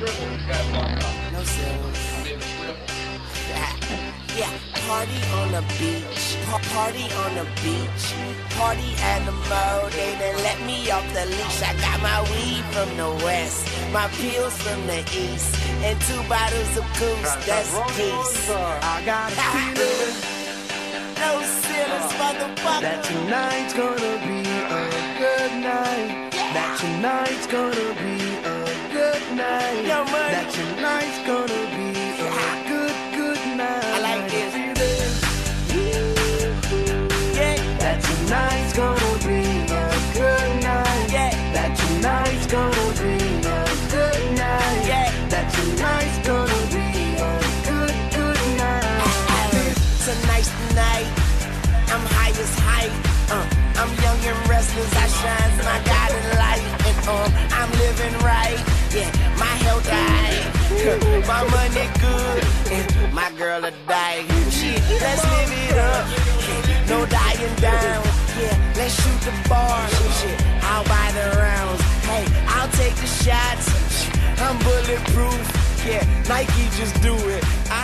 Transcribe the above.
dribble. He's. No sales. The scribble. Yeah, party on the beach, pa- party on the beach, party animal. They done let me off the leash. I got my weed from the west, my pills from the east, and two bottles of goose. That's peace. I got a feeling. no sinners, motherfucker. That tonight's gonna be a good night. Yeah. That tonight's gonna be night. Yo, money. That tonight's gonna be a good, good night. I like this. Yeah, That tonight's gonna be a good night. Yeah. That tonight's gonna be a good night. Yeah. That tonight's gonna be a good, good night. Tonight's the night. I'm high as height. Uh, I'm young and restless. I shine my guiding my money good. And my girl a die. Shit, let's live it up. No dying down. Yeah, let's shoot the bars. Shit, I'll buy the rounds. Hey, I'll take the shots. I'm bulletproof. Yeah, Nike just do it. I